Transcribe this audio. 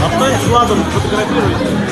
А кто их с Владом фотографирует?